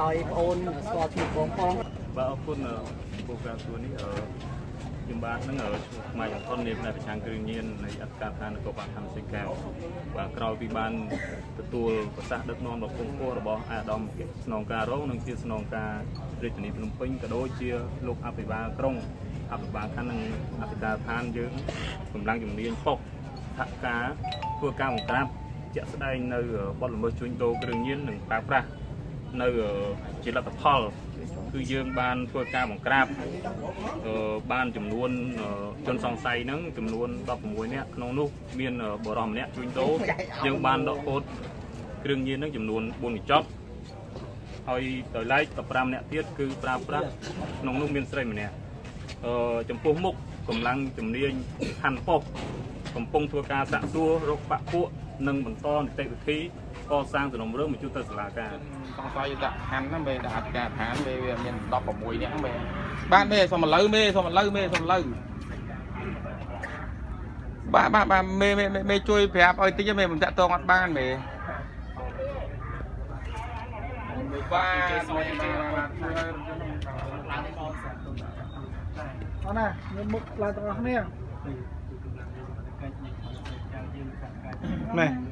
ឲ្យបងអូនស្គាល់ឈ្មោះបងផងបាទអរគុណពូការសួរនេះអឺខ្ញុំបាទនឹងឈ្មោះខ្មែរយ៉ាងប៉ុននេះផ្នែកប្រឆាំងគ្រឿងញៀននៃអធិការឋាននគរបាលខណ្ឌសីកែវបាទក្រោយពីបានទទួលប្រសាសន៍ដឹកនាំដ៏គង់គួររបស់អាដាមស្នងការរងនិងជាស្នងការរាជធានីភ្នំពេញក៏ដូចជាលោកអភិបាលក្រុងអភិបាលខណ្ឌនិងអធិការឋានយើងកម្លាំងជំនាញប៉ុកសហការធ្វើការបង្ក្រាបជាក់ស្ដែងនៅបទល្មើសជួញដូរគ្រឿងញៀននិងប្រើប្រាស់ នៅជាលទ្ធផល គឺយើងបានធ្វើការបង្ក្រាបបានចំនួនជនសង្ស័យហ្នឹងចំនួន16នាក់ក្នុងនោះមានបរិសម្នាក់ជួញដូរយើងបានដកហូតគ្រឿងញៀនហ្នឹងចំនួន4កញ្ចប់ហើយដោយឡែក15នាក់ទៀតគឺប្រើប្រាស់ក្នុងនោះមានស្រីម្នាក់អឺចំពោះមុខកម្លាំងជំនាញខណ្ឌប៉ុស្តិ៍កំពុងធ្វើការសាកសួររកបាក់ពួកនិងបន្តនីតិវិធី កសាងសំណុំរឿងបញ្ជូនទៅសាលាការសង្ស័យដាក់ខណ្ឌហ្នឹងមេដាក់អធិការឋានមេវាមាន16នាក់មេបាទមេសុំឥឡូវមេសុំឥឡូវមេសុំឥឡូវបាទបាទបាទមេមេមេជួយប្រាប់ឲ្យតិចមេមិនតាក់តងអត់បានមេបាទអរណាមានមុខឡើងទាំងអស់គ្នាម៉ែ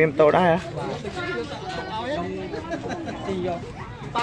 មានតោដែរហ៎ទីយកបា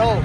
然后